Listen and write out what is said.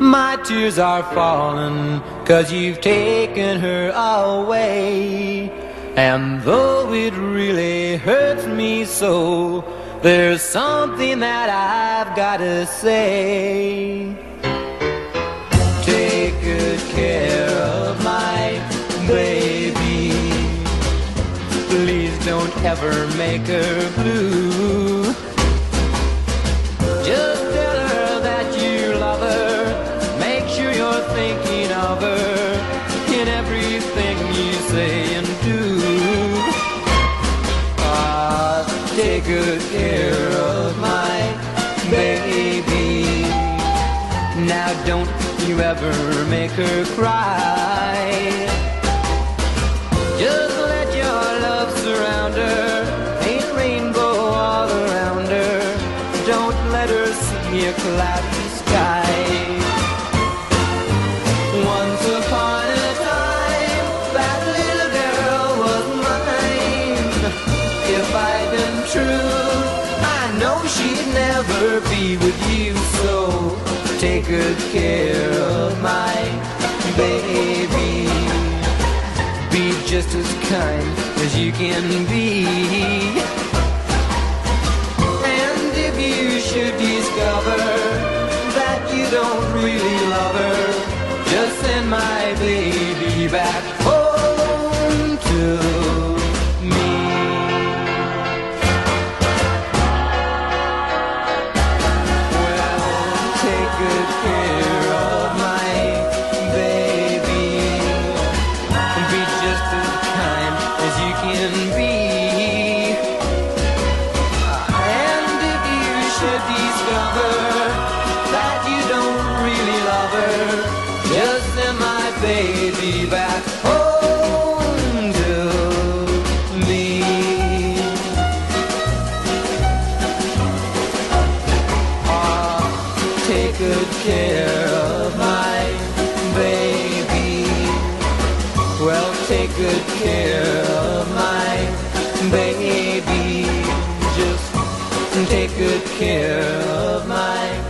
My tears are falling, cause you've taken her away. And though it really hurts me so, there's something that I've gotta say. Take good care of my baby. Please don't ever make her blue. Everything you say and do. Ah, take good care of my baby. Now don't you ever make her cry. Just let your love surround her. Paint rainbow all around her. Don't let her see a cloudy sky. Never be with you. So take good care of my baby. Be just as kind as you can be. And if you should discover that you don't really love her, just send my baby back take good care of my